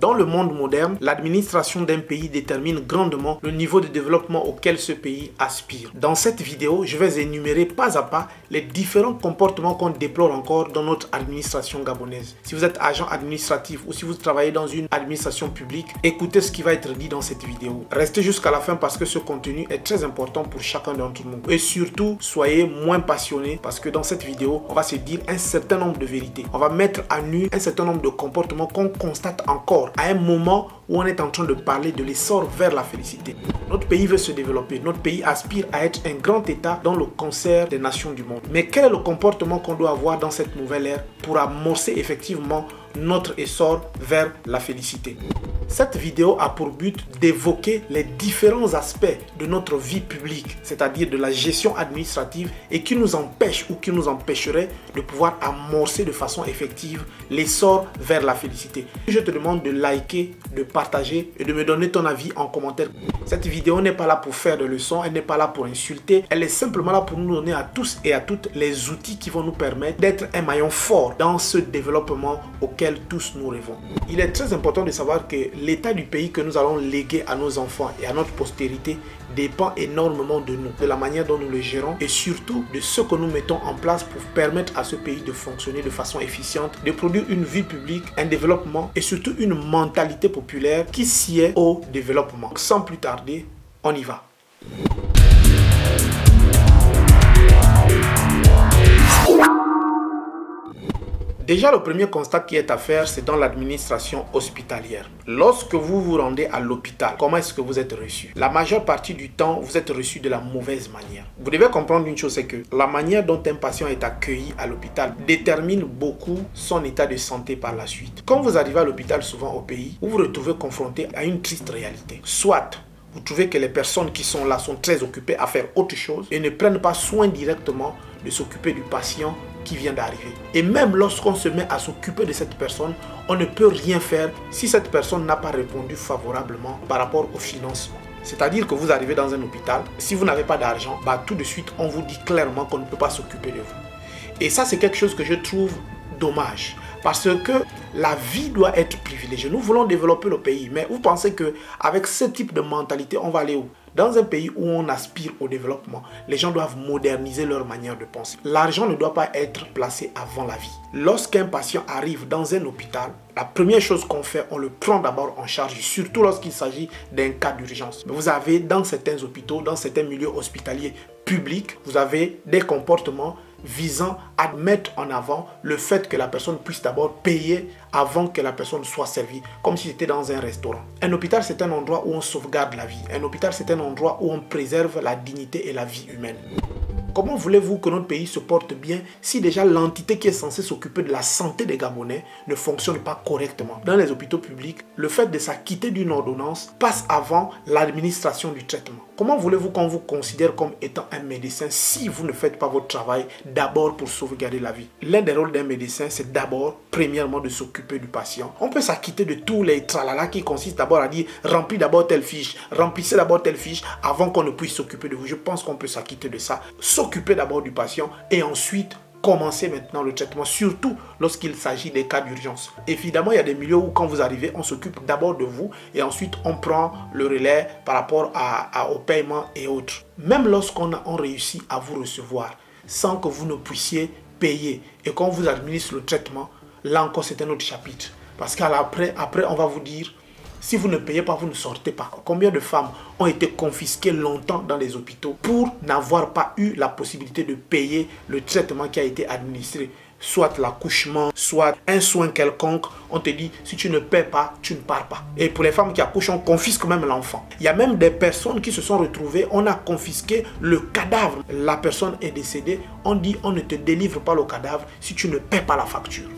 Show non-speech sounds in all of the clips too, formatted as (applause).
Dans le monde moderne, l'administration d'un pays détermine grandement le niveau de développement auquel ce pays aspire. Dans cette vidéo, je vais énumérer pas à pas les différents comportements qu'on déplore encore dans notre administration gabonaise. Si vous êtes agent administratif ou si vous travaillez dans une administration publique, écoutez ce qui va être dit dans cette vidéo. Restez jusqu'à la fin parce que ce contenu est très important pour chacun d'entre nous. Et surtout, soyez moins passionnés parce que dans cette vidéo, on va se dire un certain nombre de vérités. On va mettre à nu un certain nombre de comportements qu'on constate encore à un moment où on est en train de parler de l'essor vers la félicité. Notre pays veut se développer, notre pays aspire à être un grand État dans le concert des nations du monde. Mais quel est le comportement qu'on doit avoir dans cette nouvelle ère pour amorcer effectivement notre essor vers la félicité? Cette vidéo a pour but d'évoquer les différents aspects de notre vie publique, c'est-à-dire de la gestion administrative et qui nous empêche ou qui nous empêcherait de pouvoir amorcer de façon effective l'essor vers la félicité. Je te demande de liker, de partager et de me donner ton avis en commentaire. Cette vidéo n'est pas là pour faire de leçons, elle n'est pas là pour insulter, elle est simplement là pour nous donner à tous et à toutes les outils qui vont nous permettre d'être un maillon fort dans ce développement auquel tous nous rêvons. Il est très important de savoir que l'état du pays que nous allons léguer à nos enfants et à notre postérité dépend énormément de nous, de la manière dont nous le gérons et surtout de ce que nous mettons en place pour permettre à ce pays de fonctionner de façon efficiente, de produire une vie publique, un développement et surtout une mentalité populaire qui sied au développement. Sans plus tarder, on y va. Déjà, le premier constat qui est à faire, c'est dans l'administration hospitalière. Lorsque vous vous rendez à l'hôpital, comment est-ce que vous êtes reçu? La majeure partie du temps, vous êtes reçu de la mauvaise manière. Vous devez comprendre une chose, c'est que la manière dont un patient est accueilli à l'hôpital détermine beaucoup son état de santé par la suite. Quand vous arrivez à l'hôpital, souvent au pays, vous vous retrouvez confronté à une triste réalité. Soit vous trouvez que les personnes qui sont là sont très occupées à faire autre chose et ne prennent pas soin directement de s'occuper du patient vient d'arriver. Et même lorsqu'on se met à s'occuper de cette personne, on ne peut rien faire si cette personne n'a pas répondu favorablement par rapport au financement. C'est-à-dire que vous arrivez dans un hôpital, si vous n'avez pas d'argent, bah, tout de suite on vous dit clairement qu'on ne peut pas s'occuper de vous. Et ça c'est quelque chose que je trouve dommage. Parce que la vie doit être privilégiée. Nous voulons développer le pays, mais vous pensez que avec ce type de mentalité, on va aller où? Dans un pays où on aspire au développement, les gens doivent moderniser leur manière de penser. L'argent ne doit pas être placé avant la vie. Lorsqu'un patient arrive dans un hôpital, la première chose qu'on fait, on le prend d'abord en charge, surtout lorsqu'il s'agit d'un cas d'urgence. Vous avez dans certains hôpitaux, dans certains milieux hospitaliers publics, vous avez des comportements visant à mettre en avant le fait que la personne puisse d'abord payer avant que la personne soit servie, comme si c'était dans un restaurant. Un hôpital, c'est un endroit où on sauvegarde la vie. Un hôpital, c'est un endroit où on préserve la dignité et la vie humaine. Comment voulez-vous que notre pays se porte bien si déjà l'entité qui est censée s'occuper de la santé des Gabonais ne fonctionne pas correctement? Dans les hôpitaux publics, le fait de s'acquitter d'une ordonnance passe avant l'administration du traitement. Comment voulez-vous qu'on vous considère comme étant un médecin si vous ne faites pas votre travail d'abord pour sauvegarder la vie? L'un des rôles d'un médecin, c'est d'abord, premièrement, de s'occuper du patient. On peut s'acquitter de tous les tralala qui consistent d'abord à dire remplis d'abord telle fiche, remplissez d'abord telle fiche avant qu'on ne puisse s'occuper de vous. Je pense qu'on peut s'acquitter de ça. S'occuper d'abord du patient et ensuite commencer maintenant le traitement, surtout lorsqu'il s'agit des cas d'urgence. Évidemment, il y a des milieux où quand vous arrivez, on s'occupe d'abord de vous et ensuite on prend le relais par rapport à, au paiement et autres. Même lorsqu'on a on réussit à vous recevoir sans que vous ne puissiez payer et qu'on vous administre le traitement, là encore c'est un autre chapitre. Parce qu'après, après, on va vous dire, si vous ne payez pas, vous ne sortez pas. Combien de femmes ont été confisquées longtemps dans les hôpitaux pour n'avoir pas eu la possibilité de payer le traitement qui a été administré? Soit l'accouchement, soit un soin quelconque, on te dit si tu ne paies pas, tu ne pars pas. Et pour les femmes qui accouchent, on confisque même l'enfant. Il y a même des personnes qui se sont retrouvées, on a confisqué le cadavre. La personne est décédée, on dit on ne te délivre pas le cadavre si tu ne paies pas la facture.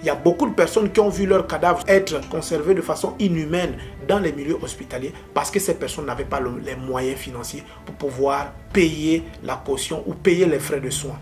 Il y a beaucoup de personnes qui ont vu leur cadavre être conservé de façon inhumaine dans les milieux hospitaliers parce que ces personnes n'avaient pas les moyens financiers pour pouvoir payer la caution ou payer les frais de soins.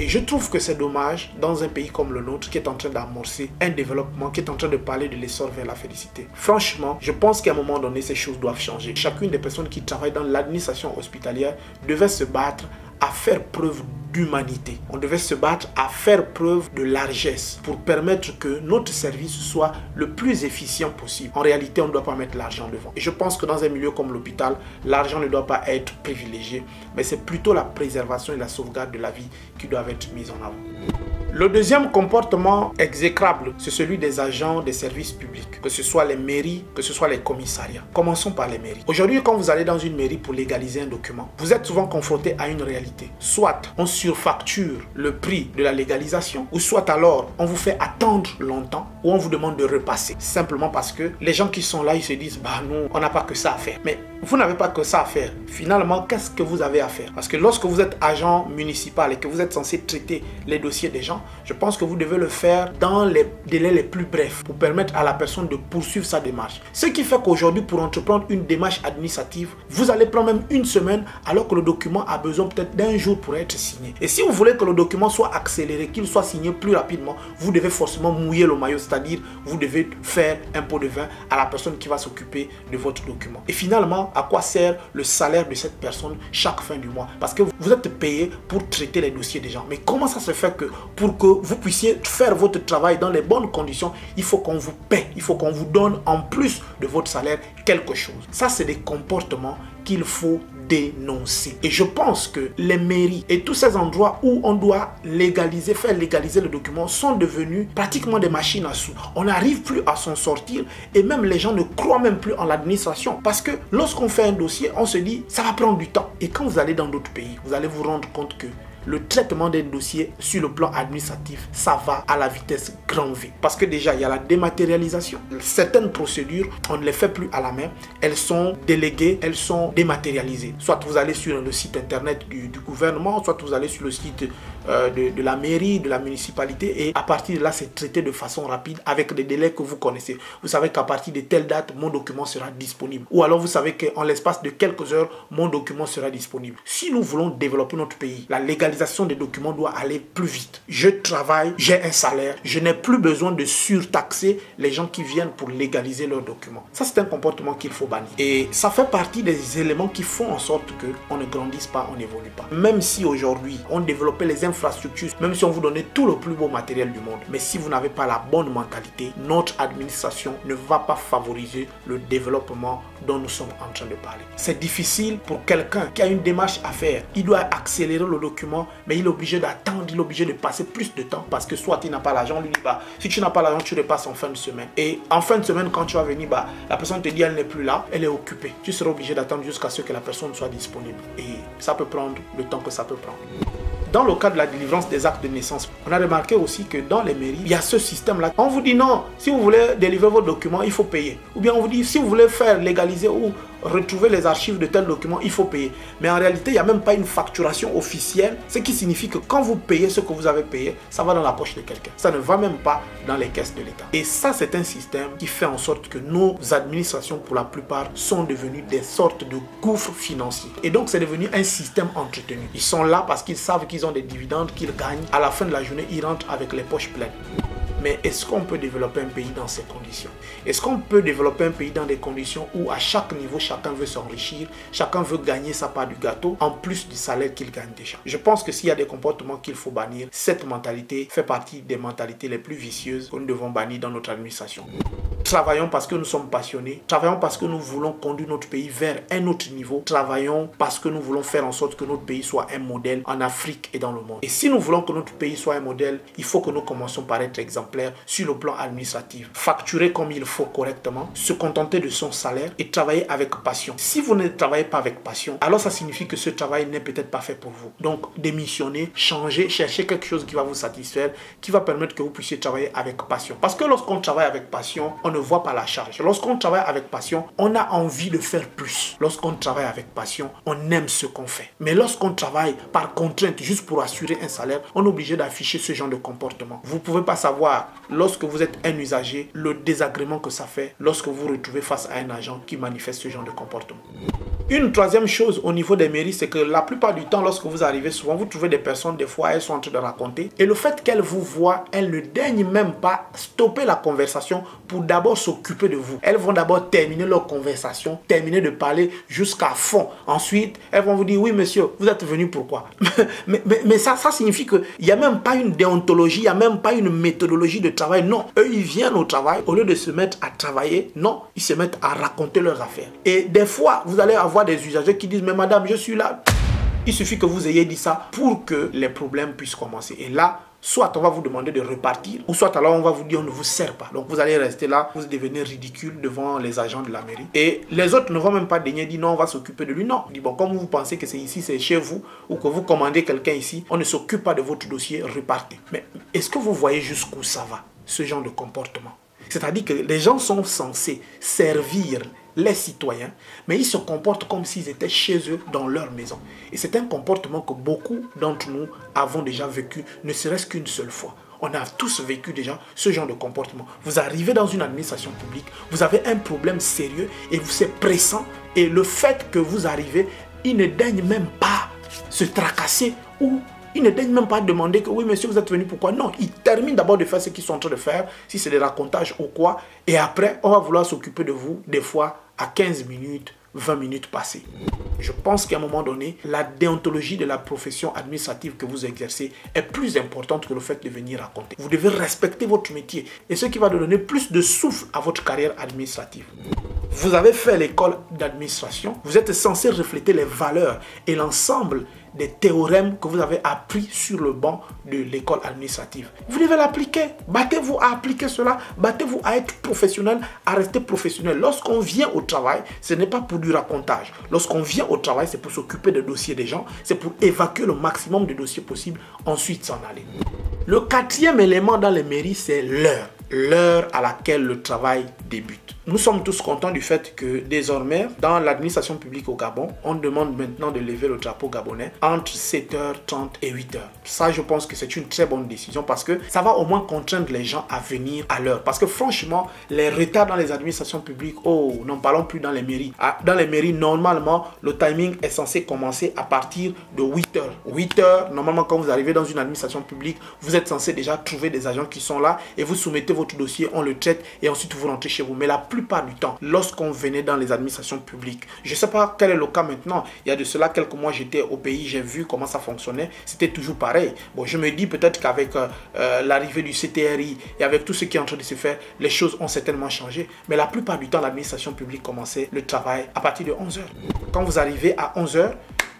Et je trouve que c'est dommage dans un pays comme le nôtre qui est en train d'amorcer un développement, qui est en train de parler de l'essor vers la félicité. Franchement, je pense qu'à un moment donné, ces choses doivent changer. Chacune des personnes qui travaillent dans l'administration hospitalière devait se battre à faire preuve d'humanité. On devait se battre à faire preuve de largesse pour permettre que notre service soit le plus efficient possible. En réalité, on ne doit pas mettre l'argent devant. Et je pense que dans un milieu comme l'hôpital, l'argent ne doit pas être privilégié, mais c'est plutôt la préservation et la sauvegarde de la vie qui doivent être mises en avant. Le deuxième comportement exécrable, c'est celui des agents des services publics, que ce soit les mairies, que ce soit les commissariats. Commençons par les mairies. Aujourd'hui, quand vous allez dans une mairie pour légaliser un document, vous êtes souvent confronté à une réalité. Soit on surfacture le prix de la légalisation, ou soit alors on vous fait attendre longtemps, ou on vous demande de repasser. Simplement parce que les gens qui sont là, ils se disent, bah non, on n'a pas que ça à faire. Mais vous n'avez pas que ça à faire. Finalement, qu'est-ce que vous avez à faire? Parce que lorsque vous êtes agent municipal et que vous êtes censé traiter les dossiers des gens, je pense que vous devez le faire dans les délais les plus brefs pour permettre à la personne de poursuivre sa démarche. Ce qui fait qu'aujourd'hui, pour entreprendre une démarche administrative, vous allez prendre même une semaine alors que le document a besoin peut-être d'un jour pour être signé. Et si vous voulez que le document soit accéléré, qu'il soit signé plus rapidement, vous devez forcément mouiller le maillot, c'est-à-dire vous devez faire un pot de vin à la personne qui va s'occuper de votre document. Et finalement, à quoi sert le salaire de cette personne chaque fin du mois? Parce que vous êtes payé pour traiter les dossiers des gens. Mais comment ça se fait que pour que vous puissiez faire votre travail dans les bonnes conditions, il faut qu'on vous paie, il faut qu'on vous donne en plus de votre salaire quelque chose. Ça, c'est des comportements qu'il faut dénoncer. Et je pense que les mairies et tous ces endroits où on doit légaliser, faire légaliser le document sont devenus pratiquement des machines à sous. On n'arrive plus à s'en sortir et même les gens ne croient même plus en l'administration. Parce que lorsqu'on fait un dossier, on se dit ça va prendre du temps. Et quand vous allez dans d'autres pays, vous allez vous rendre compte que le traitement des dossiers sur le plan administratif, ça va à la vitesse grand V. Parce que déjà, il y a la dématérialisation. Certaines procédures, on ne les fait plus à la main. Elles sont déléguées, elles sont dématérialisées. Soit vous allez sur le site internet du, gouvernement, soit vous allez sur le site euh, de, la mairie, de la municipalité. Et à partir de là, c'est traité de façon rapide avec des délais que vous connaissez. Vous savez qu'à partir de telle date, mon document sera disponible. Ou alors vous savez qu'en l'espace de quelques heures, mon document sera disponible. Si nous voulons développer notre pays, la légalisation des documents doit aller plus vite. Je travaille, j'ai un salaire, je n'ai plus besoin de surtaxer les gens qui viennent pour légaliser leurs documents. Ça, c'est un comportement qu'il faut bannir. Et ça fait partie des éléments qui font en sorte que on ne grandisse pas, on n'évolue pas. Même si aujourd'hui, on développait les infrastructures, même si on vous donnait tout le plus beau matériel du monde, mais si vous n'avez pas la bonne mentalité, notre administration ne va pas favoriser le développement dont nous sommes en train de parler. C'est difficile pour quelqu'un qui a une démarche à faire. Il doit accélérer le document mais il est obligé d'attendre, il est obligé de passer plus de temps parce que soit il n'a pas l'argent, lui dit bah, si tu n'as pas l'argent, tu repasses en fin de semaine. Et en fin de semaine, quand tu vas venir, bah, la personne te dit elle n'est plus là, elle est occupée. Tu seras obligé d'attendre jusqu'à ce que la personne soit disponible. Et ça peut prendre le temps que ça peut prendre. Dans le cas de la délivrance des actes de naissance, on a remarqué aussi que dans les mairies, il y a ce système-là. On vous dit non, si vous voulez délivrer vos documents, il faut payer. Ou bien on vous dit si vous voulez faire légaliser ou retrouver les archives de tel document, il faut payer. Mais en réalité, il n'y a même pas une facturation officielle, ce qui signifie que quand vous payez ce que vous avez payé, ça va dans la poche de quelqu'un. Ça ne va même pas dans les caisses de l'État. Et ça, c'est un système qui fait en sorte que nos administrations, pour la plupart, sont devenues des sortes de gouffres financiers. Et donc, c'est devenu un système entretenu. Ils sont là parce qu'ils savent qu'ils ont des dividendes qu'ils gagnent. À la fin de la journée, ils rentrent avec les poches pleines. Mais est-ce qu'on peut développer un pays dans ces conditions? Est-ce qu'on peut développer un pays dans des conditions où à chaque niveau, chacun veut s'enrichir, chacun veut gagner sa part du gâteau en plus du salaire qu'il gagne déjà? Je pense que s'il y a des comportements qu'il faut bannir, cette mentalité fait partie des mentalités les plus vicieuses que nous devons bannir dans notre administration. Travaillons parce que nous sommes passionnés. Travaillons parce que nous voulons conduire notre pays vers un autre niveau. Travaillons parce que nous voulons faire en sorte que notre pays soit un modèle en Afrique et dans le monde. Et si nous voulons que notre pays soit un modèle, il faut que nous commencions par être exemplaires sur le plan administratif. Facturer comme il faut correctement, se contenter de son salaire et travailler avec passion. Si vous ne travaillez pas avec passion, alors ça signifie que ce travail n'est peut-être pas fait pour vous. Donc démissionner, changer, chercher quelque chose qui va vous satisfaire, qui va permettre que vous puissiez travailler avec passion. Parce que lorsqu'on travaille avec passion, on ne voit pas la charge. Lorsqu'on travaille avec passion, on a envie de faire plus. Lorsqu'on travaille avec passion, on aime ce qu'on fait. Mais lorsqu'on travaille par contrainte juste pour assurer un salaire, on est obligé d'afficher ce genre de comportement. Vous ne pouvez pas savoir, lorsque vous êtes un usager, le désagrément que ça fait lorsque vous vous retrouvez face à un agent qui manifeste ce genre de comportement. Une troisième chose au niveau des mairies, c'est que la plupart du temps, lorsque vous arrivez, souvent vous trouvez des personnes, des fois elles sont en train de raconter. Et le fait qu'elles vous voient, elles ne daignent même pas stopper la conversation pour d'abord s'occuper de vous. Elles vont d'abord terminer leur conversation, terminer de parler jusqu'à fond. Ensuite, elles vont vous dire, oui monsieur, vous êtes venu pourquoi? (laughs) Mais, mais, ça, ça signifie qu'il n'y a même pas une déontologie, il n'y a même pas une méthodologie de travail. Non, eux, ils viennent au travail, au lieu de se mettre à travailler, non, ils se mettent à raconter leurs affaires. Et des fois, vous allez avoir des usagers qui disent, mais madame, je suis là. Il suffit que vous ayez dit ça pour que les problèmes puissent commencer. Et là, soit on va vous demander de repartir, ou soit alors on va vous dire on ne vous sert pas. Donc vous allez rester là, vous devenez ridicule devant les agents de la mairie. Et les autres ne vont même pas daigner dire non, on va s'occuper de lui. Non, dit bon, comme vous pensez que c'est ici, c'est chez vous, ou que vous commandez quelqu'un ici, on ne s'occupe pas de votre dossier, repartez. Mais est-ce que vous voyez jusqu'où ça va, ce genre de comportement? C'est-à-dire que les gens sont censés servir les citoyens, mais ils se comportent comme s'ils étaient chez eux dans leur maison. Et c'est un comportement que beaucoup d'entre nous avons déjà vécu, ne serait-ce qu'une seule fois. On a tous vécu déjà ce genre de comportement. Vous arrivez dans une administration publique, vous avez un problème sérieux et vous c'est pressant. Et le fait que vous arrivez, ils ne daignent même pas se tracasser ou ils ne daignent même pas demander que oui, monsieur, vous êtes venu pourquoi? Non, ils terminent d'abord de faire ce qu'ils sont en train de faire, si c'est des racontages ou quoi. Et après, on va vouloir s'occuper de vous, des fois, à 15 minutes, 20 minutes passées. Je pense qu'à un moment donné, la déontologie de la profession administrative que vous exercez est plus importante que le fait de venir raconter. Vous devez respecter votre métier et ce qui va donner plus de souffle à votre carrière administrative. Vous avez fait l'école d'administration, vous êtes censé refléter les valeurs et l'ensemble des théorèmes que vous avez appris sur le banc de l'école administrative. Vous devez l'appliquer. Battez-vous à appliquer cela. Battez-vous à être professionnel, à rester professionnel. Lorsqu'on vient au travail, ce n'est pas pour du racontage. Lorsqu'on vient au travail, c'est pour s'occuper des dossiers des gens. C'est pour évacuer le maximum de dossiers possibles, ensuite s'en aller. Le quatrième élément dans les mairies, c'est l'heure. L'heure à laquelle le travail débute. Nous sommes tous contents du fait que désormais, dans l'administration publique au Gabon, on demande maintenant de lever le drapeau gabonais entre 7h30 et 8h. Ça, je pense que c'est une très bonne décision parce que ça va au moins contraindre les gens à venir à l'heure. Parce que franchement, les retards dans les administrations publiques, oh, n'en parlons plus dans les mairies. Ah, dans les mairies, normalement, le timing est censé commencer à partir de 8h. 8h, normalement, quand vous arrivez dans une administration publique, vous êtes censé déjà trouver des agents qui sont là et vous soumettez votre dossier, on le traite et ensuite vous rentrez chez vous. Mais la plus plupart du temps, lorsqu'on venait dans les administrations publiques, je ne sais pas quel est le cas maintenant, il y a de cela quelques mois, j'étais au pays, j'ai vu comment ça fonctionnait, c'était toujours pareil. Bon, je me dis peut-être qu'avec euh, euh, l'arrivée du CTRI et avec tout ce qui est en train de se faire, les choses ont certainement changé. Mais la plupart du temps, l'administration publique commençait le travail à partir de 11h. Quand vous arrivez à 11h,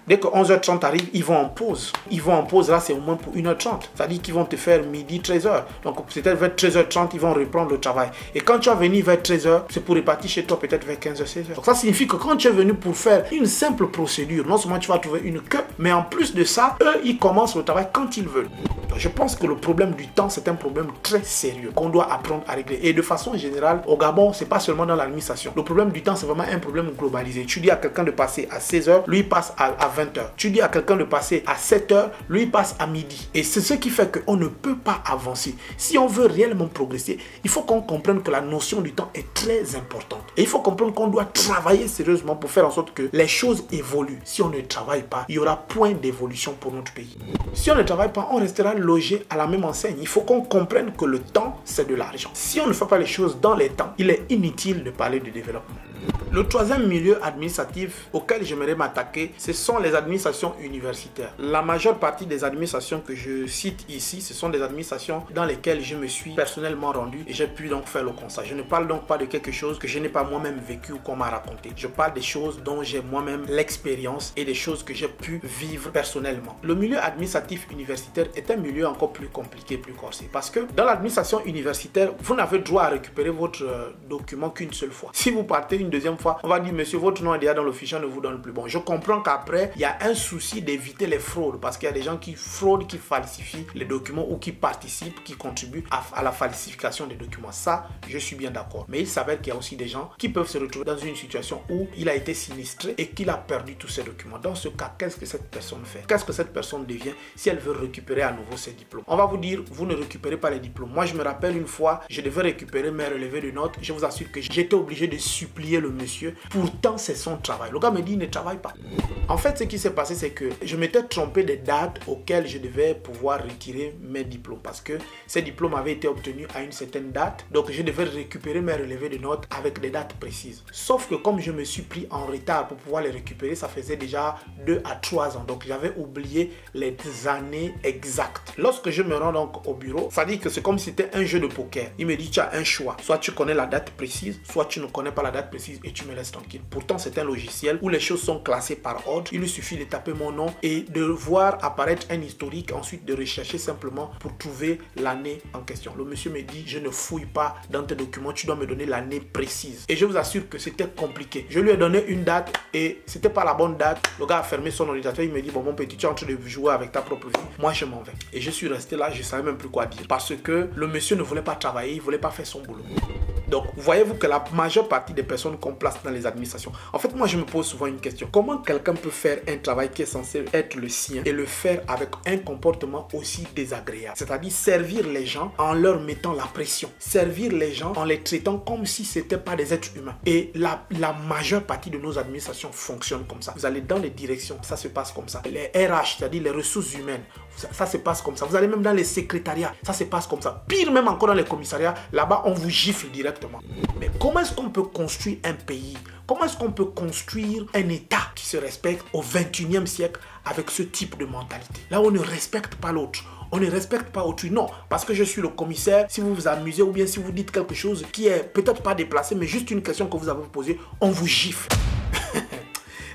Dès que 11h30 arrive, ils vont en pause. Ils vont en pause, là, c'est au moins pour 1h30. C'est-à-dire qu'ils vont te faire midi, 13h. Donc, peut-être vers 13h30, ils vont reprendre le travail. Et quand tu vas venir vers 13h, c'est pour repartir chez toi peut-être vers 15h, 16h. Donc, ça signifie que quand tu es venu pour faire une simple procédure, non seulement tu vas trouver une queue, mais en plus de ça, eux, ils commencent le travail quand ils veulent. Donc, je pense que le problème du temps, c'est un problème très sérieux qu'on doit apprendre à régler. Et de façon générale, au Gabon, c'est pas seulement dans l'administration. Le problème du temps, c'est vraiment un problème globalisé. Tu dis à quelqu'un de passer à 16h, lui passe à, à 20h. Tu dis à quelqu'un de passer à 7h, lui passe à midi. Et c'est ce qui fait qu'on ne peut pas avancer. Si on veut réellement progresser, il faut qu'on comprenne que la notion du temps est très importante. Et il faut comprendre qu'on doit travailler sérieusement pour faire en sorte que les choses évoluent. Si on ne travaille pas, il y aura point d'évolution pour notre pays. Si on ne travaille pas, on restera logé à la même enseigne. Il faut qu'on comprenne que le temps, c'est de l'argent. Si on ne fait pas les choses dans les temps, il est inutile de parler de développement. Le troisième milieu administratif auquel j'aimerais m'attaquer, ce sont les administrations universitaires. La majeure partie des administrations que je cite ici, ce sont des administrations dans lesquelles je me suis personnellement rendu et j'ai pu donc faire le constat. Je ne parle donc pas de quelque chose que je n'ai pas moi-même vécu ou qu'on m'a raconté. Je parle des choses dont j'ai moi-même l'expérience et des choses que j'ai pu vivre personnellement. Le milieu administratif universitaire est un milieu encore plus compliqué, plus corsé. Parce que dans l'administration universitaire, vous n'avez droit à récupérer votre euh, document qu'une seule fois. Si vous partez une deuxième fois, on va dire, monsieur, votre nom est déjà dans le fichier, ne vous donne plus. Bon, je comprends qu'après, il y a un souci d'éviter les fraudes parce qu'il y a des gens qui fraudent, qui falsifient les documents ou qui participent, qui contribuent à, la falsification des documents. Ça, je suis bien d'accord. Mais il s'avère qu'il y a aussi des gens qui peuvent se retrouver dans une situation où il a été sinistré et qu'il a perdu tous ses documents. Dans ce cas, qu'est-ce que cette personne fait? Qu'est-ce que cette personne devient si elle veut récupérer à nouveau ses diplômes? On va vous dire, vous ne récupérez pas les diplômes. Moi, je me rappelle une fois, je devais récupérer mes relevés de notes. Je vous assure que j'étais obligé de supplier le monsieur. Pourtant, c'est son travail. Le gars me dit, il ne travaille pas. En fait, ce qui s'est passé, c'est que je m'étais trompé des dates auxquelles je devais pouvoir retirer mes diplômes parce que ces diplômes avaient été obtenus à une certaine date. Donc, je devais récupérer mes relevés de notes avec des dates précises. Sauf que comme je me suis pris en retard pour pouvoir les récupérer, ça faisait déjà 2 à 3 ans. Donc, j'avais oublié les années exactes. Lorsque je me rends donc au bureau, ça dit que c'est comme si c'était un jeu de poker. Il me dit, tu as un choix. Soit tu connais la date précise, soit tu ne connais pas la date précise et tu me laisses tranquille. Pourtant, c'est un logiciel où les choses sont classées par ordre il lui suffit de taper mon nom et de voir apparaître un historique, ensuite de rechercher simplement pour trouver l'année en question. Le monsieur me dit, je ne fouille pas dans tes documents, tu dois me donner l'année précise. Et je vous assure que c'était compliqué. Je lui ai donné une date et c'était pas la bonne date. Le gars a fermé son ordinateur, il me dit, bon mon petit, tu es en train de jouer avec ta propre vie. Moi, je m'en vais. Et je suis resté là, je savais même plus quoi dire. Parce que le monsieur ne voulait pas travailler, il voulait pas faire son boulot. Donc, voyez-vous que la majeure partie des personnes qu'on place dans les administrations, en fait, moi, je me pose souvent une question. Comment quelqu'un peut faire un travail qui est censé être le sien et le faire avec un comportement aussi désagréable? C'est-à-dire servir les gens en leur mettant la pression. Servir les gens en les traitant comme si ce n'étaient pas des êtres humains. Et la, la majeure partie de nos administrations fonctionne comme ça. Vous allez dans les directions, ça se passe comme ça. Les RH, c'est-à-dire les ressources humaines, ça, se passe comme ça. Vous allez même dans les secrétariats, ça se passe comme ça. Pire même encore dans les commissariats, là-bas, on vous gifle direct mais comment est-ce qu'on peut construire un pays? Comment est-ce qu'on peut construire un État qui se respecte au 21e siècle avec ce type de mentalité? Là, on ne respecte pas l'autre. On ne respecte pas autrui. Non, parce que je suis le commissaire, si vous vous amusez ou bien si vous dites quelque chose qui est peut-être pas déplacé, mais juste une question que vous avez posée, on vous gifle.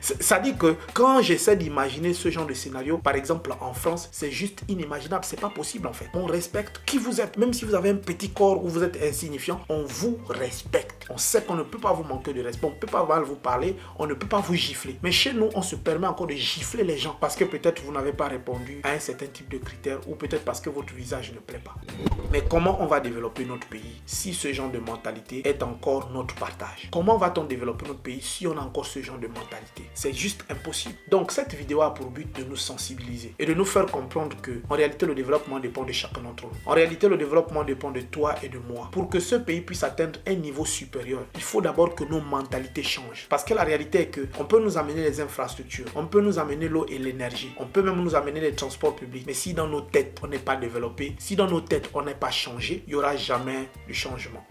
Ça dit que quand j'essaie d'imaginer ce genre de scénario, par exemple en France, c'est juste inimaginable. C'est pas possible en fait. On respecte qui vous êtes. Même si vous avez un petit corps ou vous êtes insignifiant, on vous respecte. On sait qu'on ne peut pas vous manquer de respect. On ne peut pas mal vous parler. On ne peut pas vous gifler. Mais chez nous, on se permet encore de gifler les gens parce que peut-être vous n'avez pas répondu à un certain type de critères ou peut-être parce que votre visage ne plaît pas. Mais comment on va développer notre pays si ce genre de mentalité est encore notre partage? Comment va-t-on développer notre pays si on a encore ce genre de mentalité? C'est juste impossible. Donc cette vidéo a pour but de nous sensibiliser et de nous faire comprendre que en réalité le développement dépend de chacun d'entre nous. En réalité le développement dépend de toi et de moi. Pour que ce pays puisse atteindre un niveau supérieur, il faut d'abord que nos mentalités changent. Parce que la réalité est que on peut nous amener les infrastructures, on peut nous amener l'eau et l'énergie, on peut même nous amener les transports publics. Mais si dans nos têtes on n'est pas développé, si dans nos têtes on n'est pas changé, il n'y aura jamais de changement.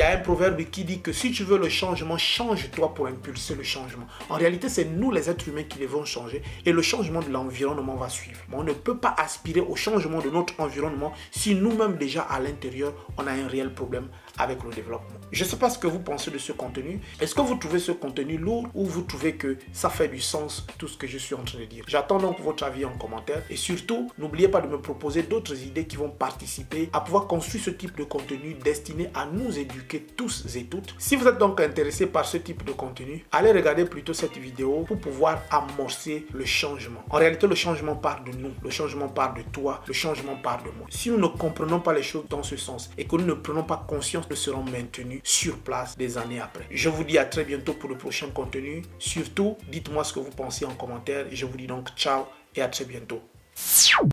Il y a un proverbe qui dit que si tu veux le changement, change-toi pour impulser le changement. En réalité, c'est nous les êtres humains qui devons changer et le changement de l'environnement va suivre. Mais on ne peut pas aspirer au changement de notre environnement si nous-mêmes déjà à l'intérieur, on a un réel problème avec le développement. Je ne sais pas ce que vous pensez de ce contenu. Est-ce que vous trouvez ce contenu lourd ou vous trouvez que ça fait du sens tout ce que je suis en train de dire? J'attends donc votre avis en commentaire et surtout, n'oubliez pas de me proposer d'autres idées qui vont participer à pouvoir construire ce type de contenu destiné à nous éduquer tous et toutes. Si vous êtes donc intéressé par ce type de contenu, allez regarder plutôt cette vidéo pour pouvoir amorcer le changement. En réalité, le changement part de nous, le changement part de toi, le changement part de moi. Si nous ne comprenons pas les choses dans ce sens et que nous ne prenons pas conscience seront maintenus sur place des années après. Je vous dis à très bientôt pour le prochain contenu. Surtout, dites-moi ce que vous pensez en commentaire. Je vous dis donc ciao et à très bientôt.